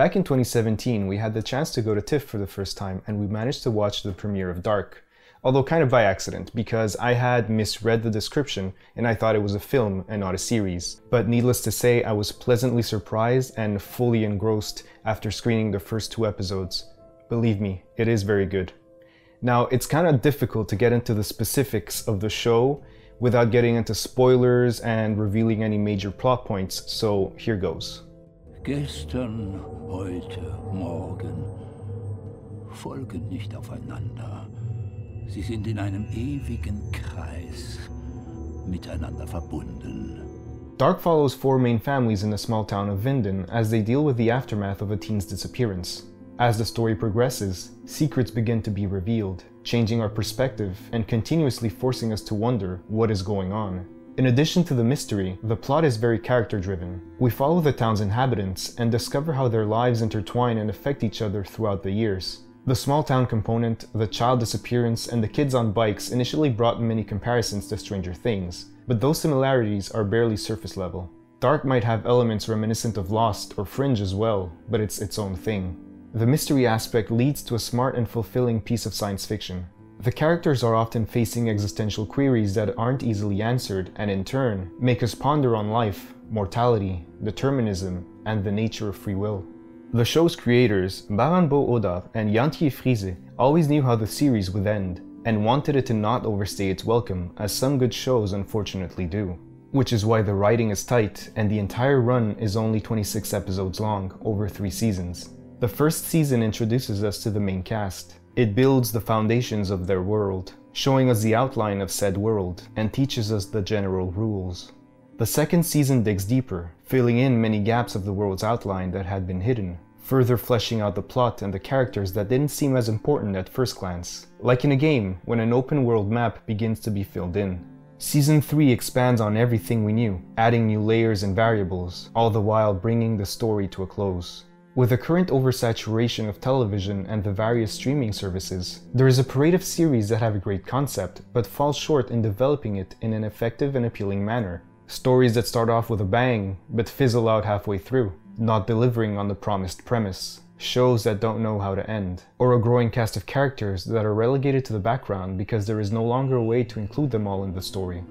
Back in 2017, we had the chance to go to TIFF for the first time and we managed to watch the premiere of Dark. Although kind of by accident, because I had misread the description and I thought it was a film and not a series. But needless to say, I was pleasantly surprised and fully engrossed after screening the first two episodes. Believe me, it is very good. Now, it's kind of difficult to get into the specifics of the show without getting into spoilers and revealing any major plot points, so here goes. Gestern, heute, morgen folgen nicht aufeinander. Sie sind in einem ewigen Kreis miteinander verbunden. Dark follows four main families in the small town of Winden as they deal with the aftermath of a teen's disappearance. As the story progresses, secrets begin to be revealed, changing our perspective and continuously forcing us to wonder what is going on. In addition to the mystery, the plot is very character driven. We follow the town's inhabitants and discover how their lives intertwine and affect each other throughout the years. The small town component, the child disappearance, and the kids on bikes initially brought many comparisons to Stranger Things, but those similarities are barely surface level. Dark might have elements reminiscent of Lost or Fringe as well, but it's its own thing. The mystery aspect leads to a smart and fulfilling piece of science fiction. The characters are often facing existential queries that aren't easily answered and in turn make us ponder on life, mortality, determinism, and the nature of free will. The show's creators, Baran Bo Odar and Jantje Friese, always knew how the series would end and wanted it to not overstay its welcome, as some good shows unfortunately do. Which is why the writing is tight and the entire run is only 26 episodes long, over three seasons. The first season introduces us to the main cast. It builds the foundations of their world, showing us the outline of said world, and teaches us the general rules. The second season digs deeper, filling in many gaps of the world's outline that had been hidden, further fleshing out the plot and the characters that didn't seem as important at first glance, like in a game when an open world map begins to be filled in. Season 3 expands on everything we knew, adding new layers and variables, all the while bringing the story to a close. With the current oversaturation of television and the various streaming services, there is a parade of series that have a great concept, but fall short in developing it in an effective and appealing manner. Stories that start off with a bang, but fizzle out halfway through, not delivering on the promised premise. Shows that don't know how to end. Or a growing cast of characters that are relegated to the background because there is no longer a way to include them all in the story.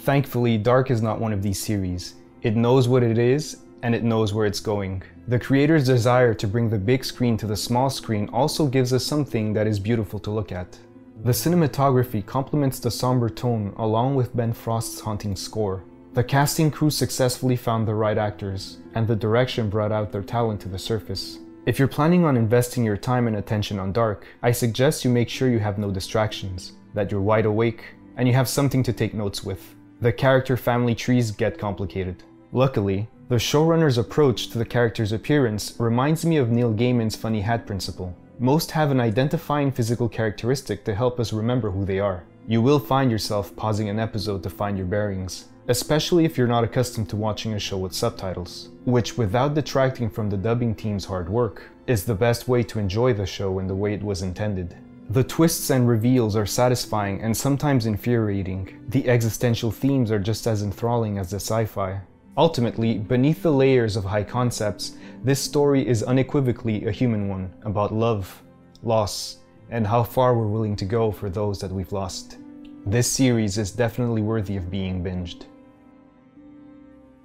Thankfully, Dark is not one of these series. It knows what it is and it knows where it's going. The creator's desire to bring the big screen to the small screen also gives us something that is beautiful to look at. The cinematography complements the somber tone along with Ben Frost's haunting score. The casting crew successfully found the right actors, and the direction brought out their talent to the surface. If you're planning on investing your time and attention on Dark, I suggest you make sure you have no distractions, that you're wide awake, and you have something to take notes with. The character family trees get complicated. Luckily, the showrunner's approach to the character's appearance reminds me of Neil Gaiman's funny hat principle. Most have an identifying physical characteristic to help us remember who they are. You will find yourself pausing an episode to find your bearings, especially if you're not accustomed to watching a show with subtitles, which without detracting from the dubbing team's hard work, is the best way to enjoy the show in the way it was intended. The twists and reveals are satisfying and sometimes infuriating. The existential themes are just as enthralling as the sci-fi. Ultimately, beneath the layers of high concepts, this story is unequivocally a human one about love, loss, and how far we're willing to go for those that we've lost. This series is definitely worthy of being binged.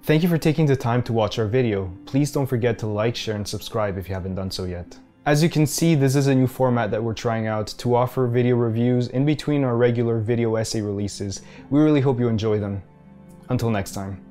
Thank you for taking the time to watch our video. Please don't forget to like, share, and subscribe if you haven't done so yet. As you can see, this is a new format that we're trying out to offer video reviews in between our regular video essay releases. We really hope you enjoy them. Until next time.